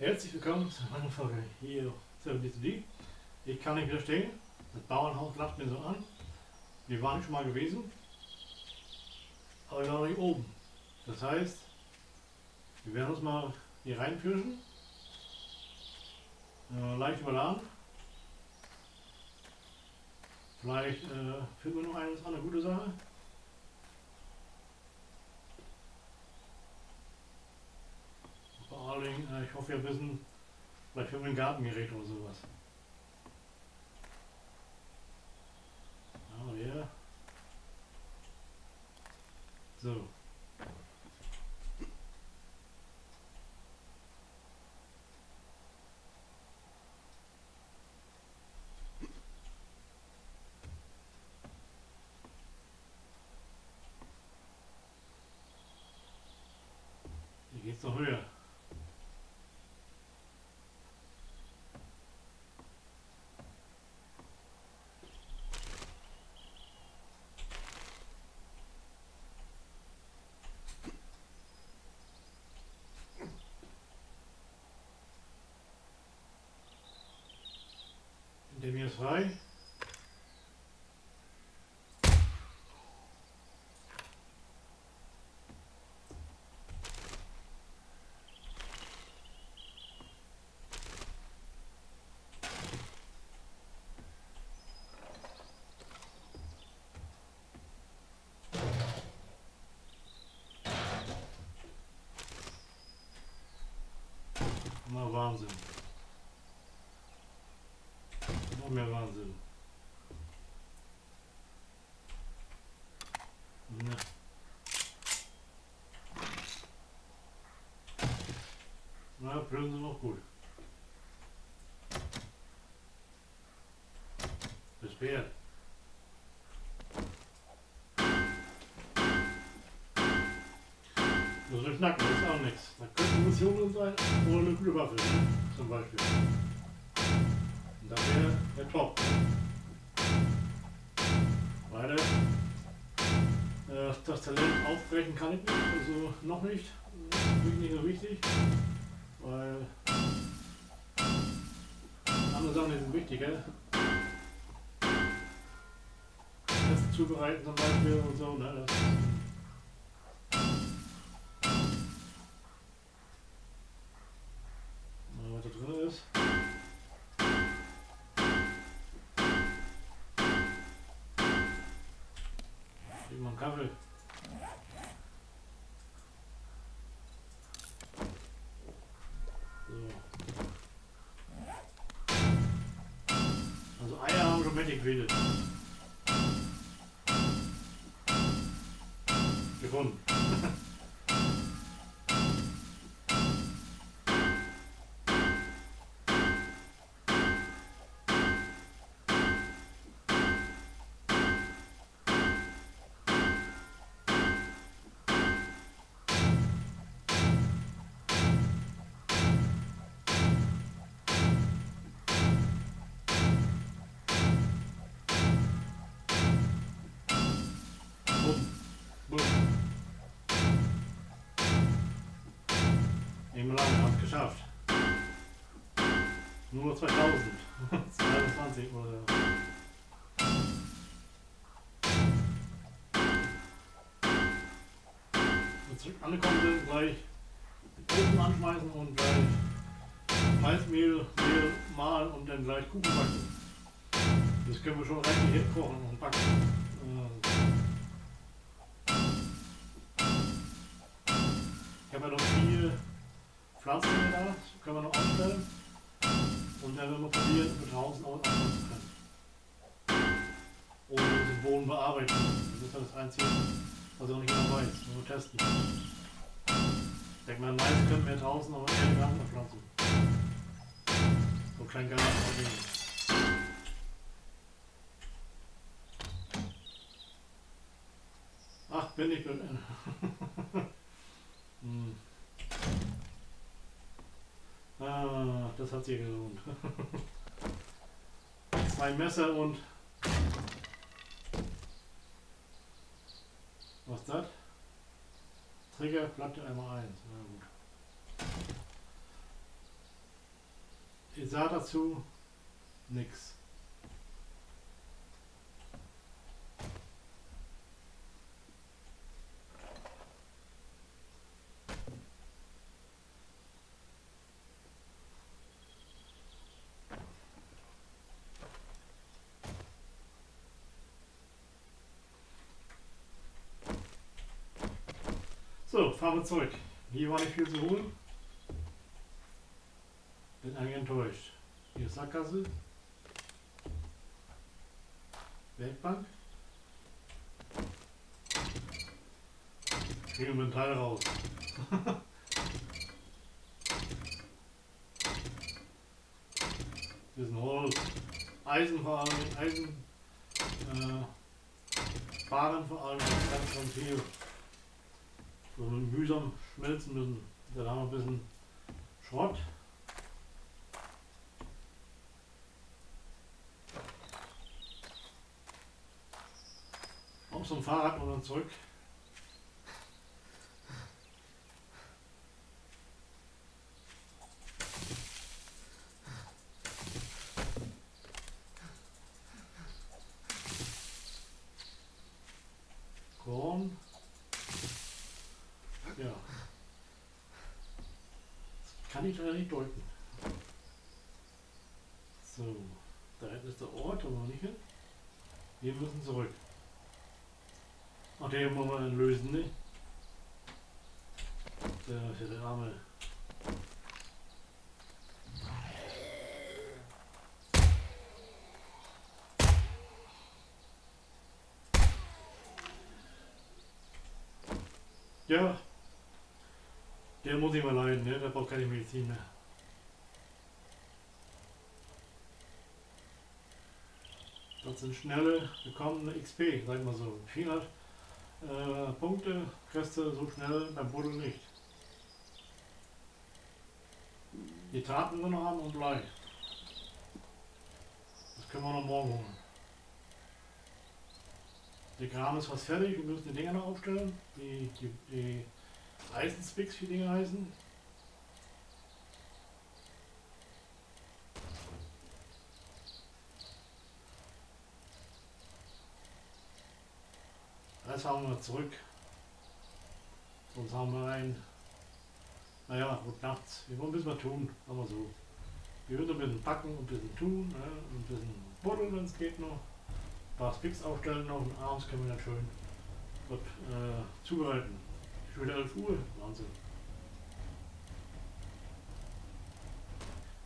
Herzlich willkommen zu einer Folge hier zur DCD. Ich kann nicht widerstehen. Das Bauernhaus lacht mir so an. Wir waren schon mal gewesen. Aber wir waren noch nicht oben. Das heißt, wir werden uns mal hier reinpirschen. Äh, leicht überladen. Vielleicht äh, finden wir noch eine, eine gute Sache. Allen Dingen, äh, ich hoffe, wir wissen, vielleicht wir ein Gartengerät oder sowas. Ja, ja. So. Hier geht's noch höher. Der mir ist frei. Na Wahnsinn. Noch mehr Wahnsinn. Na. Na, Brillen sind noch gut. Das. Das ist Knacken, das ist auch nichts. Da könnte Munition sein oder eine gute Waffe, zum Beispiel. Und das der Top. Leider, äh, das Talent aufbrechen kann ich nicht, also noch nicht. Das nicht so wichtig, weil andere Sachen sind wichtiger. Essen zubereiten zum Beispiel und so. Ne? Kaffee. So. Also Eier haben schon mitgequält. Gefunden. Eben lang, hab's geschafft. Nur 2000. 22 oder. Wenn zurück angekommen sind, gleich den Ofen anschmeißen und gleich Malzmehl, Mehl mahlen und dann gleich Kuchen backen. Das können wir schon richtig hinkochen und backen. Äh, Ich habe ja noch viele Pflanzen da, können wir noch aufstellen. Und dann werden wir probieren, mit draußen auch anfangen zu können. Ohne den Boden bearbeiten. Das ist ja das Einzige, was ich auch nicht genau weiß. Nur testen. Ich denke mal, Mais können wir draußen aber eher gar nicht pflanzen. So ein kleinen Garten aufnehmen. Ach, bin ich bin. hm. Ah, das hat sich gelohnt. Zwei Messer und. Was ist das? Trigger, Platte einmal eins. Na gut. Saat dazu, nix. So, fahren wir zurück. Hier war nicht viel zu holen. Bin eigentlich enttäuscht. Hier ist Sackgasse. Werkbank. Kriegen wir ein Teil raus. Bisschen Holz. Eisen vor allem. Eisen. Äh, Barren vor allem. Ganz, ganz viel. So mühsam schmelzen müssen. Dann haben wir ein bisschen Schrott. Auf so ein Fahrrad und dann zurück. Korn. Ja. Nicht deuten. So, da hinten ist der Ort, aber nicht hin. Wir müssen zurück. Ach, den wollen wir lösen, ne? Der arme. Ja, der muss ich mal leiden, ne? Der braucht keine Medizin mehr. Das sind schnelle, bekommene XP, sag mal so. 400 äh, Punkte kriegst du so schnell beim Buddel nicht. Die Taten wir noch haben und Blei. Das können wir noch morgen holen. Der Kram ist fast fertig, wir müssen die Dinger noch aufstellen. Die, die, die Eisensticks, wie die Dinger heißen. Das haben wir zurück. Sonst haben wir ein, naja, gut nachts. Wir wollen ein bisschen was tun, wir so. Wir würden ein bisschen backen ein bisschen tun, ne? ein bisschen buddeln, wenn es geht noch. Ein paar Sticks aufstellen noch und abends können wir dann schön was äh, zubereiten. Schon wieder 11 Uhr, Wahnsinn.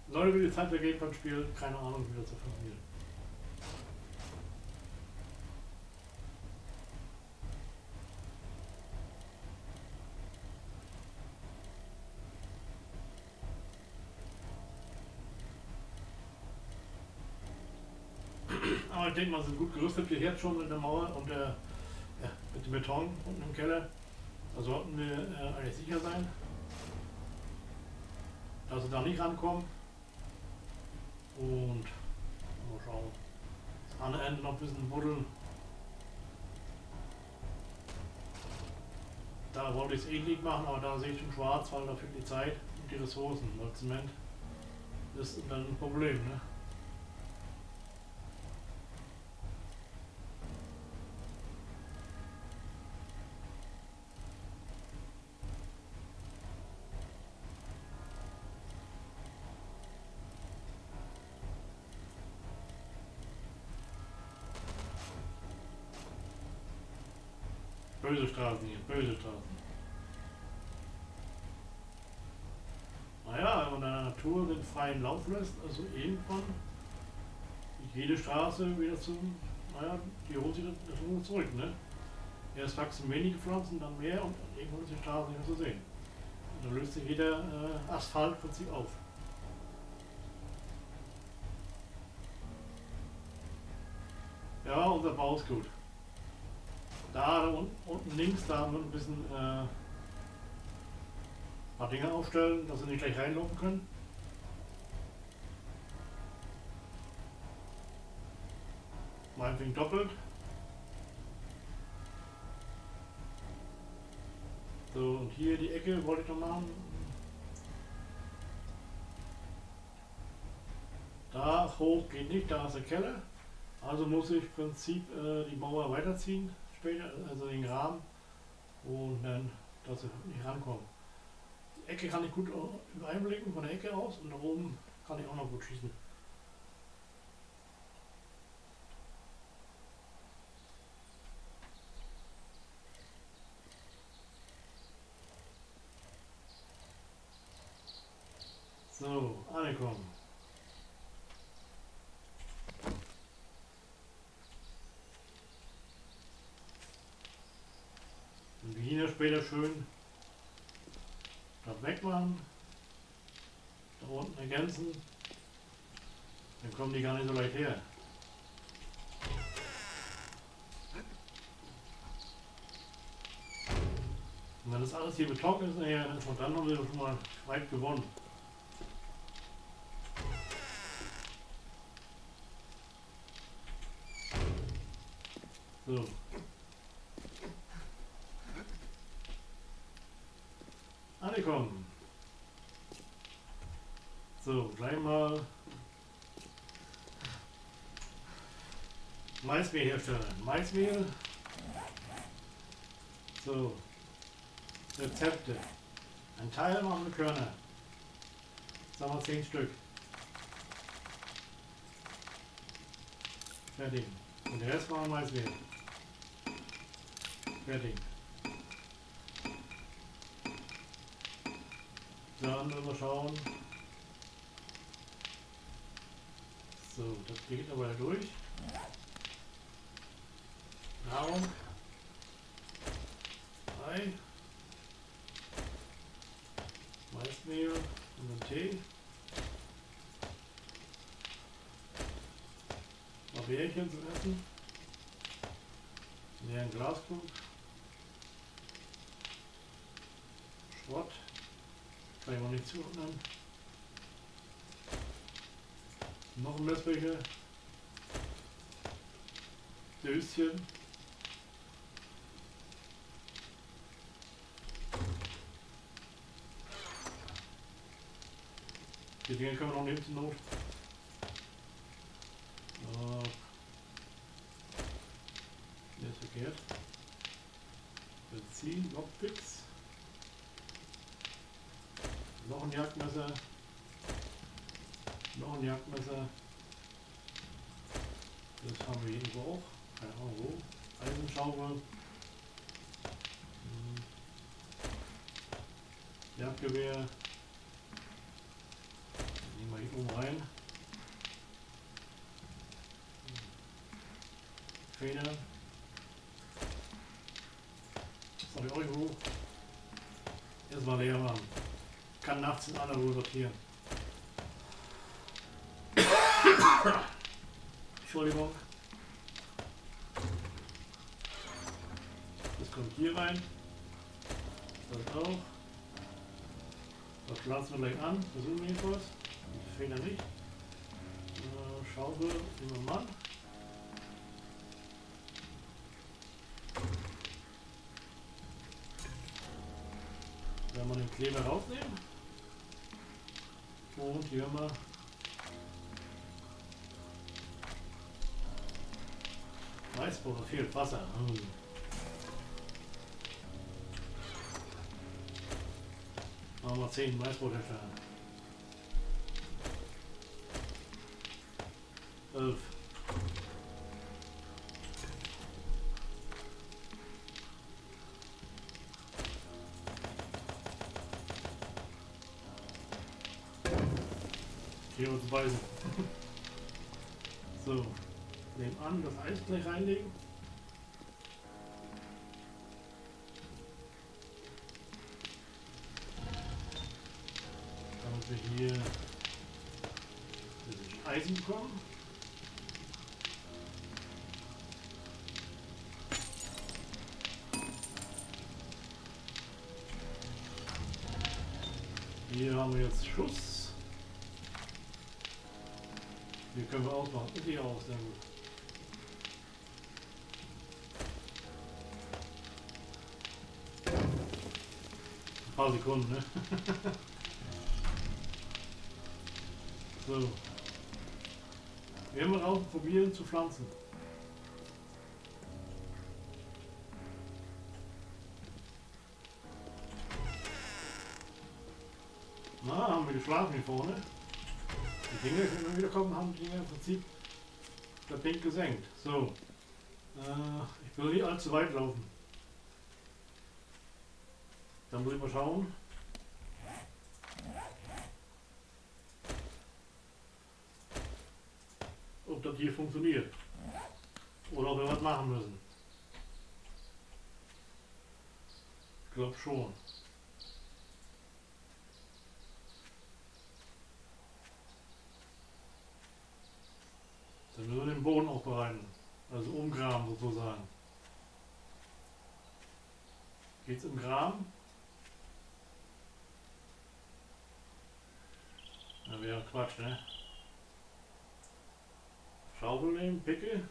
Leute, wie die Zeit vergeht beim Spiel, keine Ahnung, wie das so funktioniert. Aber ich denke mal, sind gut gerüstet hierher schon mit der Mauer und der, ja, mit dem Beton unten im Keller. Da sollten wir äh, eigentlich sicher sein, dass sie da nicht rankommen. Und mal schauen. Das andere Ende noch ein bisschen buddeln. Da wollte ich es ähnlich machen, aber da sehe ich schon schwarz, weil da fehlt die Zeit und die Ressourcen. Weil Zement ist dann ein Problem. Ne? Böse Straßen hier, böse Straßen. Naja, wenn man in der Natur den freien Lauf lässt, also irgendwann jede Straße wieder zum, naja, die holt sich das nur zurück, ne? Erst wachsen wenige Pflanzen, dann mehr und irgendwann ist die Straße nicht mehr zu sehen. Und dann löst sich jeder äh, Asphaltprinzip auf. Ja, unser Bau ist gut. Da, da unten, links, da haben wir ein bisschen äh, ein paar Dinge aufstellen, dass sie nicht gleich reinlaufen können. Meinetwegen doppelt. So, und hier die Ecke wollte ich noch machen. Dach hoch geht nicht, da ist der Keller. Also muss ich im Prinzip äh, die Mauer weiterziehen, später, also den Rahmen und dann, dass ich nicht rankomme. Die Ecke kann ich gut äh, einblicken von der Ecke aus und da oben kann ich auch noch gut schießen. So, angekommen. Und die hier später schön das wegmachen, da unten ergänzen, dann kommen die gar nicht so leicht her. Und wenn das alles hier betrocknet ist, nachher, dann haben wir schon mal weit gewonnen. So. Angekommen. So, gleich mal Maismehl herstellen. Maismehl. So. Rezepte. Ein Teil machen wir Körner. Sagen wir 10 Stück. Fertig. Und der Rest machen wir Maismehl. Fertig. Dann müssen wir schauen. So, das geht aber durch. Nahrung. Ei. Maismehl und ein Tee. Mal Bärchen zu essen. Leeren Glaskrug. Schrott. Kann ich mal nicht zuordnen. Noch ein Messbecher. Döschen. Die Dinger können wir noch nehmen zur Not. Der ist verkehrt. Benzin, Lockpicks. Noch ein Jagdmesser. Noch ein Jagdmesser. Das haben wir irgendwo auch. Keine Ahnung wo. Eisenschraube. Hm. Jagdgewehr. Oben rein. Feder. Habe ich auch irgendwo. Erstmal leer machen. Kann nachts in aller Ruhe sortieren. Entschuldigung. Das kommt hier rein. Das auch. Das pflanzen wir gleich an. Versuchen wir jedenfalls. Fehler nicht. Äh, Schaufel nehmen wir mal. Wenn wir den Kleber rausnehmen. Und hier haben wir Weißpulver, viel Wasser. Hm. Machen wir 10 Weißbrot 11. Hier uns beißen. so, nehmen an, das Eis gleich reinlegen. Und hier auch, gut. Ein paar Sekunden, ne? so. Wir auch probieren zu pflanzen. Na, haben wir geschlafen hier vorne. Die Dinge, wenn wir wiederkommen, haben die Dinge im Prinzip der Pink gesenkt. So. Äh, ich will nicht allzu weit laufen. Dann muss ich mal schauen. Ob das hier funktioniert. Oder ob wir was machen müssen. Ich glaube schon. Dann müssen wir den Boden aufbereiten. Also umgraben sozusagen. Geht's im Graben? Ja, wäre Quatsch, ne? Schaufel nehmen, Pickel.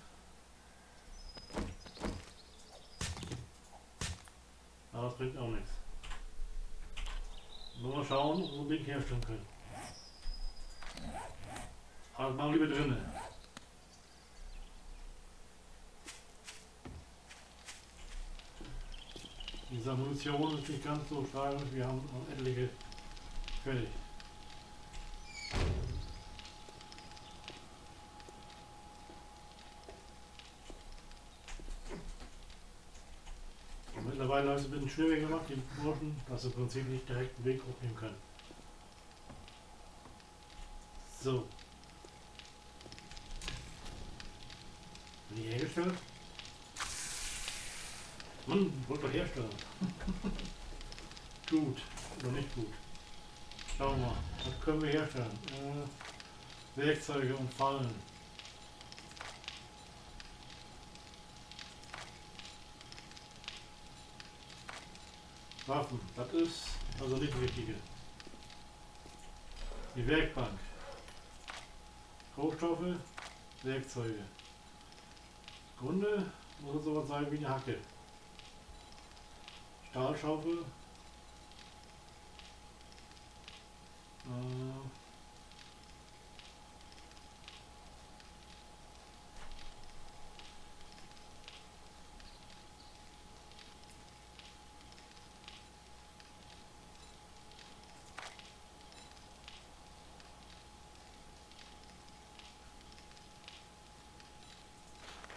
Aber das bringt auch nichts. Nur mal schauen, ob wir ein Ding herstellen können. Aber das machen wir lieber drinnen. Diese Munition ist nicht ganz so stark, wir haben noch etliche fertig. Und mittlerweile habe ich es ein bisschen schwieriger gemacht, die Burschen, dass sie im Prinzip nicht direkt den Weg aufnehmen können. So. Bin ich hergestellt? Mann, wollte doch herstellen. gut oder nicht gut. Schauen wir mal, was können wir herstellen? Äh, Werkzeuge und Fallen. Waffen, das ist also nicht wichtige. Die Werkbank. Rohstoffe, Werkzeuge. Grunde muss es sowas sein wie eine Hacke. Stahlschaufel. Äh,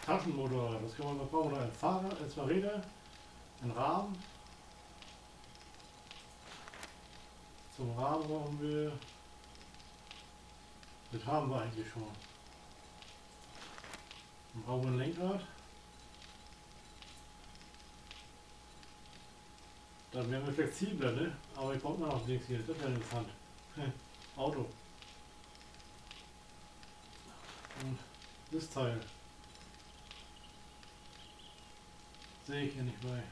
Taschenmotor, das kann man brauchen. Ein Fahrer, zwei Räder, ein Rahmen. Zum Rahmen brauchen wir. Das haben wir eigentlich schon. Dann brauchen wir ein Lenkrad. Dann wären wir flexibler, ne? Aber ich brauche noch nichts hier. Das wäre interessant. Auto. Und das Teil. Sehe ich hier nicht bei.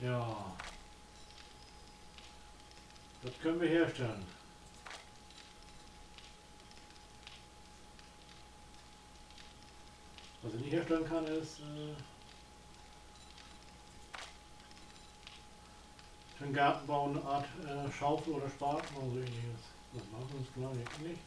Ja. Das können wir herstellen. Was ich nicht herstellen kann, ist äh, für den Gartenbau eine Art äh, Schaufel oder Spaten oder so ähnliches. Das machen wir uns glaube ich nicht.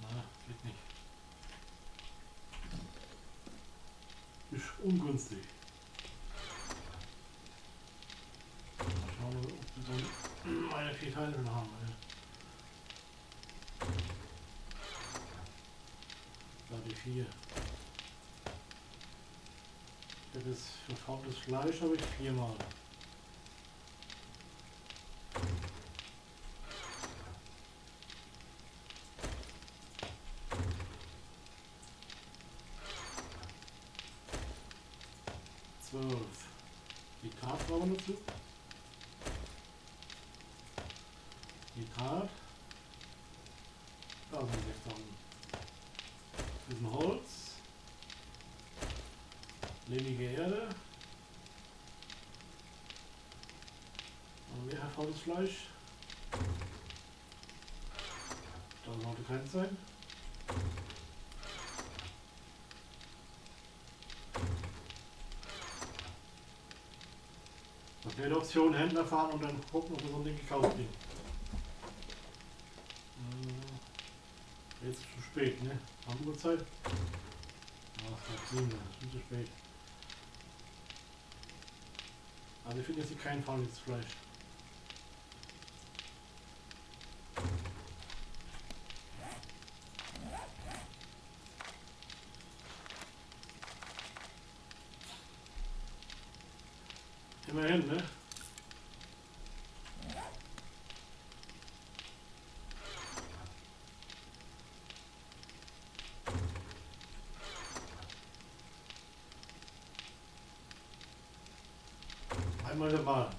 Na, geht nicht. Ist ungünstig. Schauen wir, ob wir dann meine vier Teile haben. Da die vier. Das ist verfaultes Fleisch habe ich viermal. Zwölf. Die Karte brauchen wir dazu. Nitrat. Da sind die 6000. Bisschen Holz. Lehmige Erde. Und mehr volles Fleisch. Da sollte keins sein. Option, Händler fahren und dann gucken, ob wir so ein Ding gekauft kriegen. Äh, Jetzt ist es zu spät, ne? Haben wir Zeit? Ach, das ist zu spät. Also ich finde jetzt hier kein faules Fleisch. Immerhin, ne? Der Mal.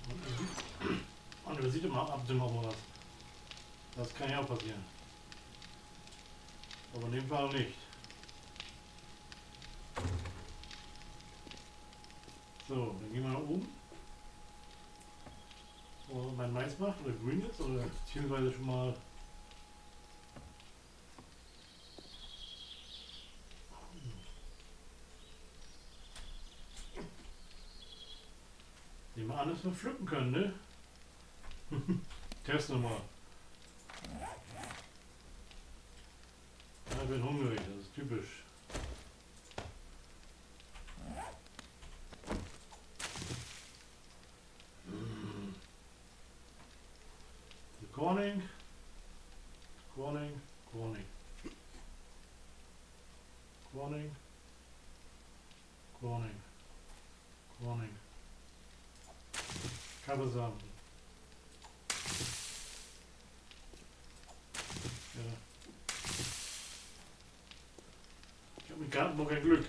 Und man sieht immer ab noch mal was. Das kann ja auch passieren. Aber in dem Fall nicht. So, dann gehen wir nach oben. Wo mein Mais macht oder grün ist oder beziehungsweise schon mal Dass wir pflücken können, ne? Test nochmal. Ja, ich bin hungrig, das ist typisch. Mm. Corning, Kabesamen. Ja. Ich habe mit kein Glück.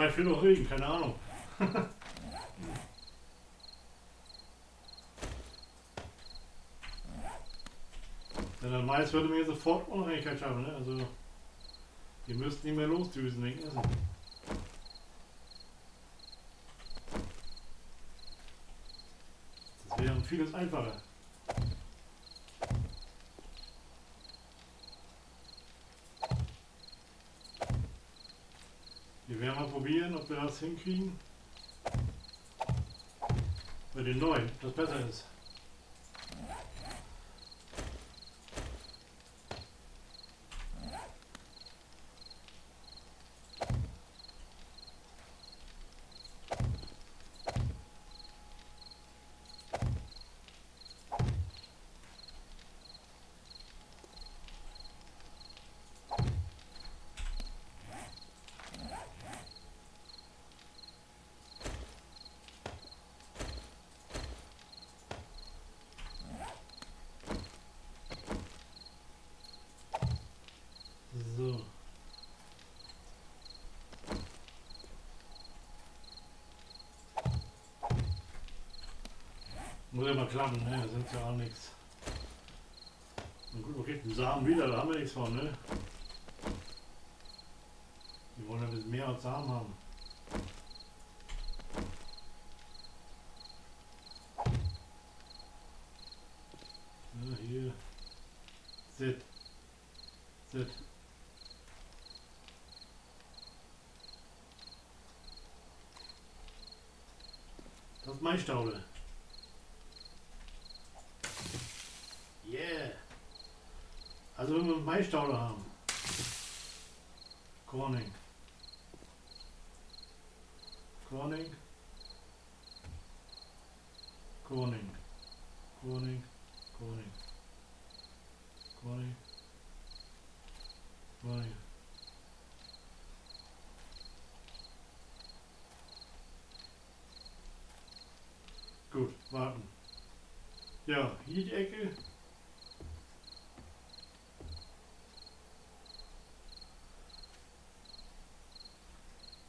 Vielleicht will noch Regen, keine Ahnung. Ja, der Mais würde mir sofort Unabhängigkeit schaffen, ne? Also, ihr müsst nicht mehr losdüsen wegen Essen. Das wäre vieles einfacher. Wir werden mal probieren, ob wir das hinkriegen. Bei den neuen, das besser ist. Muss ja mal klappen, ne? Sind ja auch nichts. Und gut, okay, den Samen wieder, da haben wir nichts von, ne? Wir wollen ja ein bisschen mehr als Samen haben. Ja, hier. Sit. Sit. Das ist Maisstaude. Yeah. Also wenn wir Maisstaude haben. Corning. Corning. Corning. Corning. Corning. Corning. Corning. Gut, warten. Ja, hier die Ecke.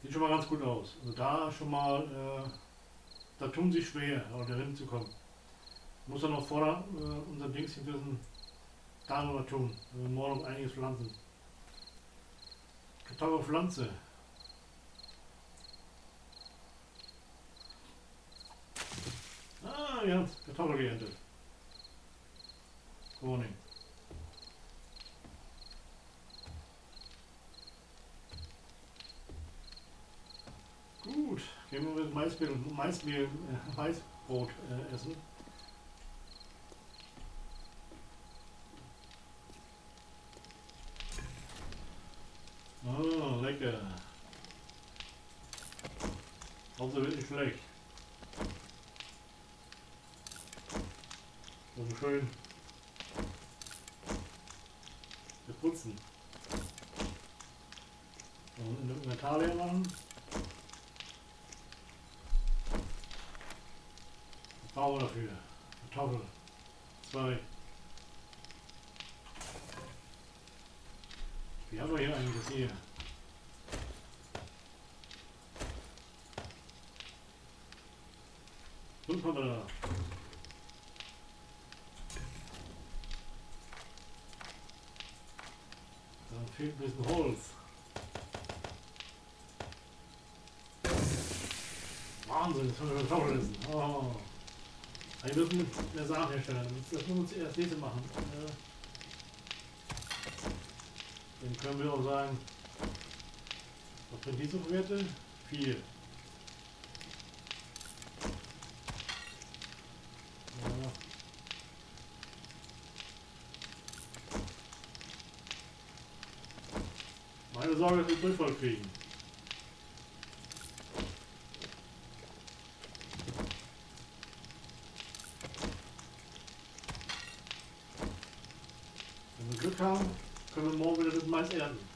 Sieht schon mal ganz gut aus. Also da schon mal, äh, da tun sich schwer, auch dahin zu kommen. Muss dann noch vor äh, unser Dings hier wissen, da noch was tun. Wir morgen noch einiges pflanzen. Kartoffelpflanze. Ah, haben Kartoffel geerntet. Honig. Gut, gehen wir mit Maismehl und Maismehl, äh, Maisbrot äh, essen. Oh, lecker. Also wirklich schlecht. Also schön beputzen. Und in der Inventar machen. Wir dafür? Kartoffel. Zwei. Wie haben wir hier eigentlich das hier? Fünf haben wir da. Dann fehlt ein bisschen Holz. Wahnsinn, das können wir Kartoffeln essen. Oh. Wir müssen eine Sache herstellen. Das müssen wir zuerst nächste machen. Äh, dann können wir auch sagen, was sind diese Werte? 4. Ja. Meine Sorge ist, dass wir Durchfall kriegen. Wenn wir Glück haben, können wir ernten.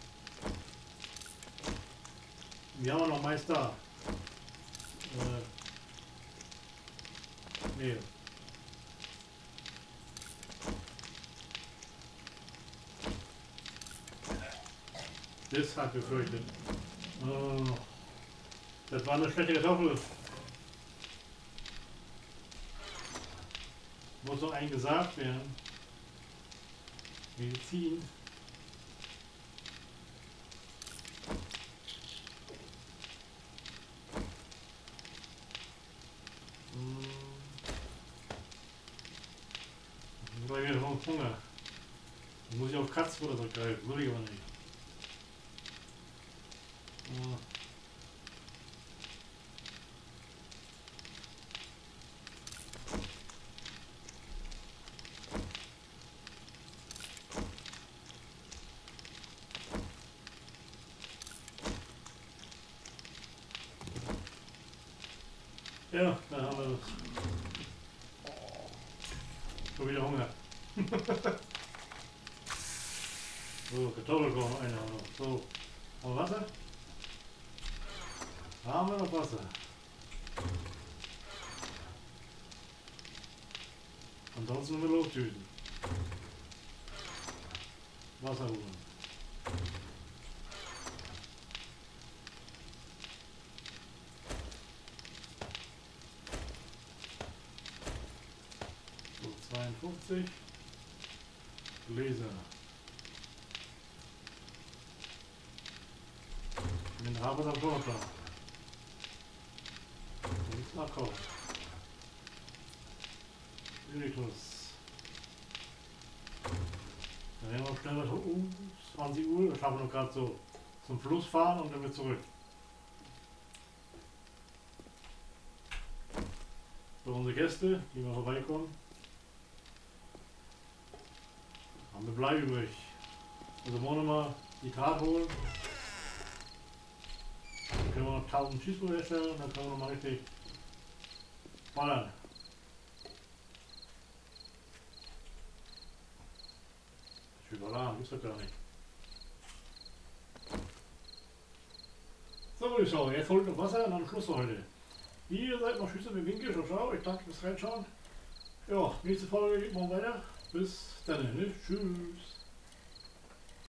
Wir haben noch da. Äh, Mehl. Das hat befürchtet. Oh, das war eine schlechte Kartoffel. Muss noch ein gesagt werden. Medizin. Hm. Ich habe wieder Hunger. Dann muss ich auf Katzenfutter zurückgreifen. Will ich aber nicht. Ja. Ja, da haben wir das. Schon wieder Hunger. So, Kartoffelkorn, eine haben wir. So, haben wir Wasser? Haben wir noch Wasser? Ansonsten müssen wir loftüten. Wasser holen. 53. Gläser. Am Donnerplan. Nichts nachkaufen. Spiritus. Dann werden wir schnell so um 20 Uhr. Wir schaffen noch gerade so zum Fluss fahren und dann wieder zurück. Für unsere Gäste, die mal vorbeikommen, haben wir Blei übrig. Also wir mal die Draht holen. Noch 1000 Schießpulver herstellen und dann können wir noch mal richtig ballern. Schüberladen, gibt's doch gar nicht. So ich sagen, jetzt holt noch Wasser und dann Schluss für heute. Ihr seid noch Schüsse mit Winkel, ciao, ciao. Ich danke fürs Reinschauen. Ja, nächste Folge geht morgen weiter. Bis dann, ne? Tschüss.